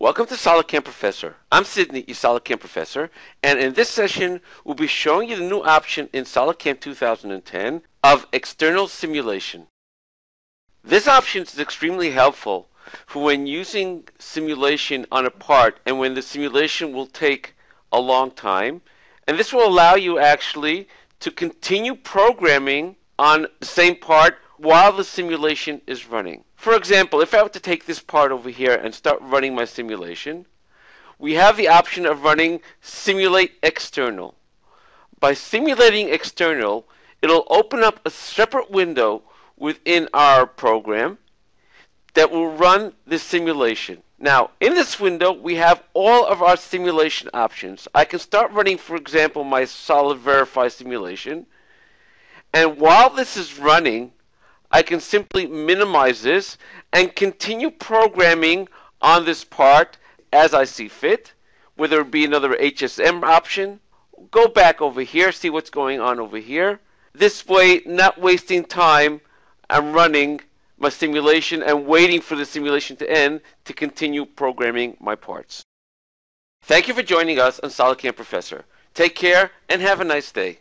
Welcome to Solid SolidCAM Professor. I'm Sydney, your SolidCAM Professor, and in this session, we'll be showing you the new option in Solid SolidCAM 2010 of external simulation. This option is extremely helpful for when using simulation on a part and when the simulation will take a long time. And this will allow you actually to continue programming on the same part while the simulation is running. For example, if I were to take this part over here and start running my simulation, we have the option of running simulate external. By simulating external, it'll open up a separate window within our program that will run the simulation. Now, in this window, we have all of our simulation options. I can start running, for example, my Solid Verify simulation. And while this is running, I can simply minimize this and continue programming on this part as I see fit, whether it be another HSM option. Go back over here, see what's going on over here. This way, not wasting time, I'm running my simulation and waiting for the simulation to end to continue programming my parts. Thank you for joining us on SolidCAM Professor. Take care and have a nice day.